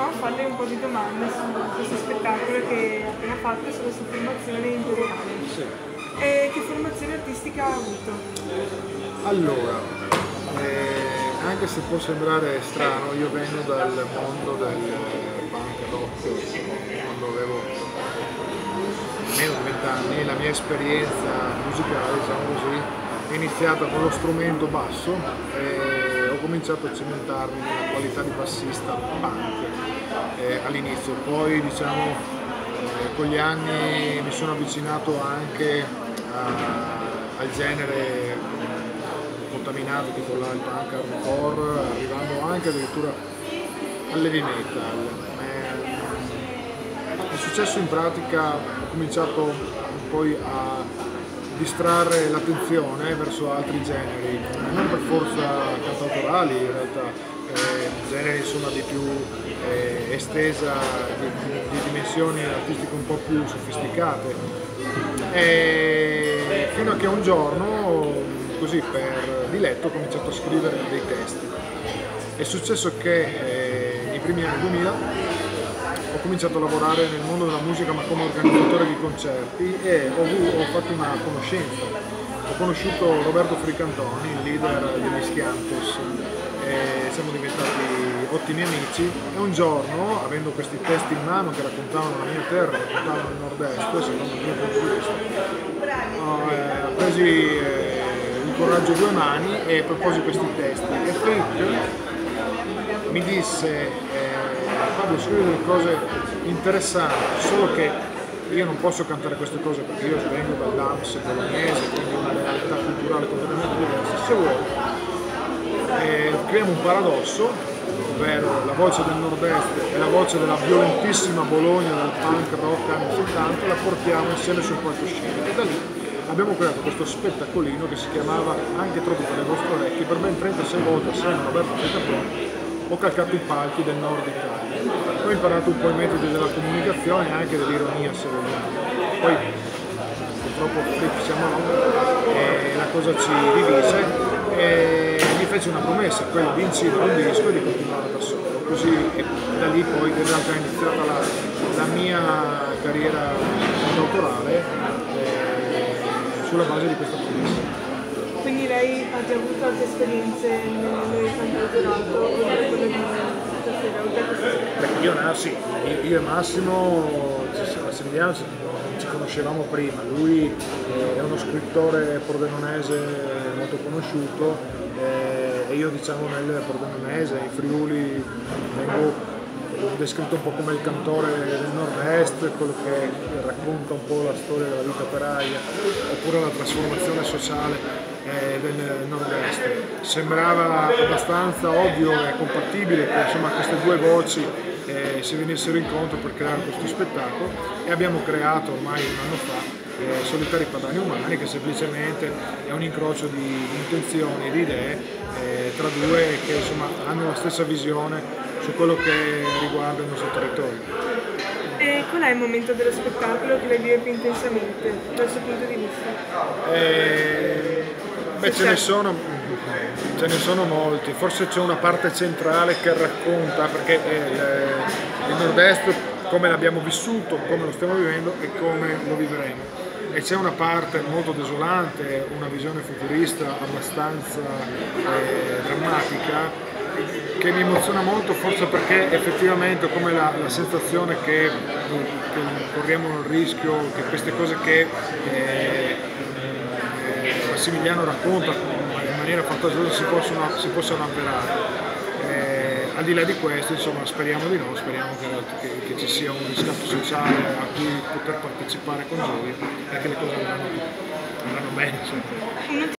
no, farle un po' di domande su questo spettacolo che ha appena fatto e sulla sua formazione in generale. Sì. E che formazione artistica ha avuto? Allora, eh, anche se può sembrare strano, io vengo dal mondo del punk rock quando avevo meno di vent'anni, la mia esperienza musicale, diciamo così, è iniziata con lo strumento basso e ho cominciato a cimentarmi nella qualità di bassista punk eh, all'inizio, poi diciamo eh, con gli anni mi sono avvicinato anche a- al genere contaminato tipo là, il punk hardcore, arrivando anche addirittura all'heavy metal. Eh, È successo in pratica, ho cominciato poi a distrarre l'attenzione verso altri generi, non per forza cantautorali in realtà, eh, generi insomma di più eh, estesa, di, di dimensioni artistiche un po' più sofisticate. E fino a che un giorno, così per diletto, ho cominciato a scrivere dei testi. È successo che eh, nei primi anni 2000 ho cominciato a lavorare nel mondo della musica ma come organizzatore di concerti e ho, ho fatto una conoscenza. Ho conosciuto Roberto Fricantoni, il leader degli Schiantos, e siamo diventati ottimi amici e un giorno, avendo questi testi in mano che raccontavano la mia terra, raccontavano il nord-est, secondo il mio punto di vista, ho eh, presi eh, il coraggio a due mani e proposi questi testi. E Frick mi disse eh, Fabio scrivi delle cose interessanti, solo che io non posso cantare queste cose perché io vengo dall'Amps bolognese, quindi una realtà culturale completamente diversa. Se vuoi, eh, creiamo un paradosso, ovvero la voce del nord-est e la voce della violentissima Bologna del punk rock anni 70, la portiamo insieme sul palcoscenico e da lì abbiamo creato questo spettacolino che si chiamava Anche troppo per le vostre orecchie, per ben 36 volte assieme a Roberto Fitapone ho calcato i palchi del nord Italia. Ho imparato un po' i metodi della comunicazione e anche dell'ironia se vogliamo. Poi purtroppo Frick siamo noi e la cosa ci divise e gli fece una promessa, quella di incidere un disco e di continuare da solo. Così da lì poi in realtà è iniziata la, la mia carriera autorale sulla base di questa promessa. Quindi lei ha già avuto altre esperienze nel cantautorato oltre a quella di stasera, io, no, sì, io- e Massimo Massimiliano ci, ci conoscevamo prima, lui eh, è uno scrittore pordenonese molto conosciuto eh, e io diciamo nel pordenonese, in Friuli, vengo descritto un po' come il cantore del nord-est, quello che racconta un po' la storia della vita operaia, oppure la trasformazione sociale eh, del nord-est. Sembrava abbastanza ovvio e compatibile che insomma, queste due voci eh, si venissero incontro per creare questo spettacolo e abbiamo creato ormai un anno fa eh, Solitari Padani Umani che semplicemente è un incrocio di intenzioni e di idee eh, tra due che insomma, hanno la stessa visione su quello che riguarda il nostro territorio. E qual è il momento dello spettacolo che lei vive più intensamente dal suo punto di vista? Eh, beh, ce ne, sono, ce ne sono molti, forse c'è una parte centrale che racconta, perché eh, il, il nord-est come l'abbiamo vissuto, come lo stiamo vivendo e come lo vivremo. E c'è una parte molto desolante, una visione futurista abbastanza eh, drammatica che mi emoziona molto forse perché effettivamente come la, la sensazione che, che corriamo il rischio che queste cose che eh, Massimiliano racconta in maniera fantasiosa si possano, si possano avverare. Eh, al di là di questo, insomma, speriamo di no, speriamo che, che- che ci sia un riscatto sociale a cui poter partecipare con gioia e che le cose andranno, andranno bene. insomma.